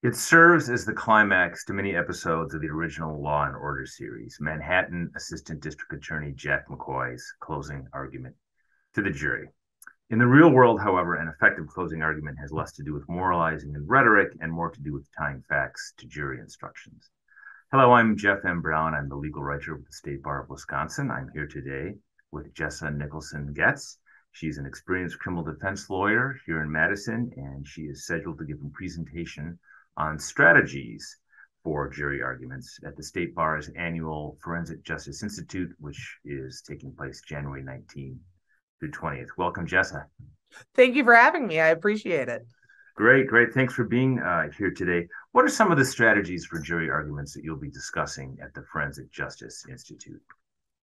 It serves as the climax to many episodes of the original Law and Order series, Manhattan Assistant District Attorney Jack McCoy's closing argument to the jury. In the real world, however, an effective closing argument has less to do with moralizing and rhetoric and more to do with tying facts to jury instructions. Hello, I'm Jeff M. Brown. I'm the legal writer with the State Bar of Wisconsin. I'm here today with Jessa Nicholson Goetz. She's an experienced criminal defense lawyer here in Madison, and she is scheduled to give a presentation on strategies for jury arguments at the State Bar's annual Forensic Justice Institute, which is taking place January 19th through 20th. Welcome, Jessa. Thank you for having me. I appreciate it. Great, great. Thanks for being uh, here today. What are some of the strategies for jury arguments that you'll be discussing at the Forensic Justice Institute?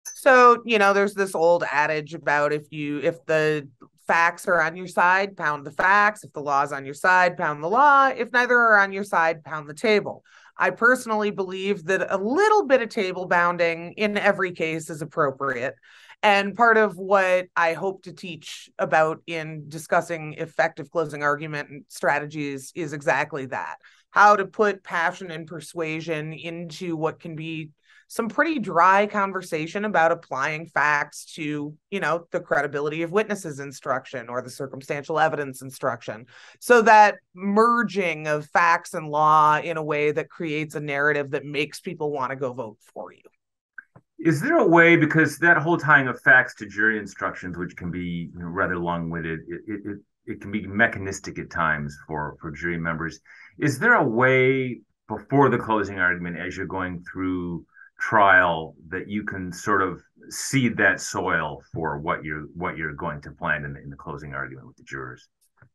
So, you know, there's this old adage about if you if the facts are on your side, pound the facts. If the law is on your side, pound the law. If neither are on your side, pound the table. I personally believe that a little bit of table bounding in every case is appropriate. And part of what I hope to teach about in discussing effective closing argument strategies is exactly that how to put passion and persuasion into what can be some pretty dry conversation about applying facts to, you know, the credibility of witnesses instruction or the circumstantial evidence instruction. So that merging of facts and law in a way that creates a narrative that makes people want to go vote for you. Is there a way because that whole tying of facts to jury instructions, which can be you know, rather long-winded, it, it, it can be mechanistic at times for for jury members. Is there a way before the closing argument, as you're going through trial that you can sort of seed that soil for what you're what you're going to plan in the, in the closing argument with the jurors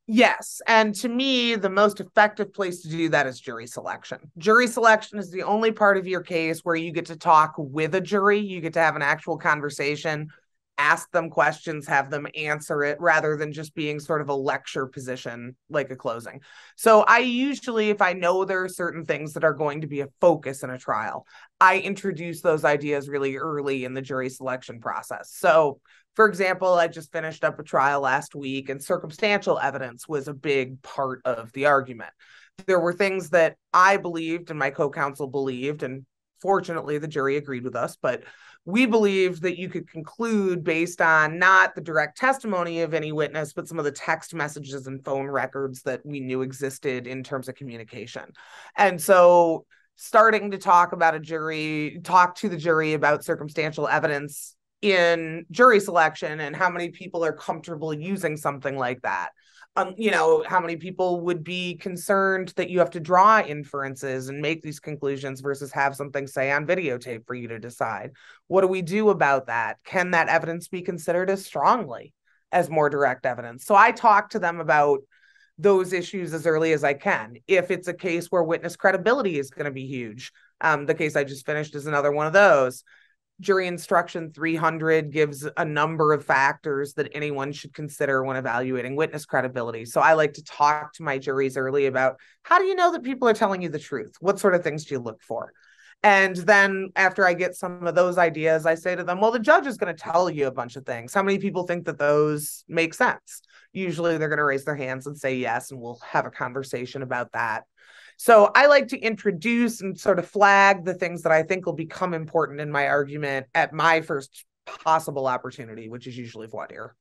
Yes. And to me, the most effective place to do that is jury selection. Jury selection is the only part of your case where you get to talk with a jury. You get to have an actual conversation ask them questions, have them answer it rather than just being sort of a lecture position like a closing. So I usually, if I know there are certain things that are going to be a focus in a trial, I introduce those ideas really early in the jury selection process. So for example, I just finished up a trial last week and circumstantial evidence was a big part of the argument. There were things that I believed and my co-counsel believed and fortunately the jury agreed with us but we believed that you could conclude based on not the direct testimony of any witness but some of the text messages and phone records that we knew existed in terms of communication. And so starting to talk about a jury talk to the jury about circumstantial evidence in jury selection and how many people are comfortable using something like that um, you know, how many people would be concerned that you have to draw inferences and make these conclusions versus have something say on videotape for you to decide. What do we do about that? Can that evidence be considered as strongly as more direct evidence? So I talk to them about those issues as early as I can. If it's a case where witness credibility is going to be huge, um, the case I just finished is another one of those jury instruction 300 gives a number of factors that anyone should consider when evaluating witness credibility. So I like to talk to my juries early about how do you know that people are telling you the truth? What sort of things do you look for? And then after I get some of those ideas, I say to them, well, the judge is going to tell you a bunch of things. How many people think that those make sense? Usually they're going to raise their hands and say yes, and we'll have a conversation about that. So I like to introduce and sort of flag the things that I think will become important in my argument at my first possible opportunity, which is usually voir dire.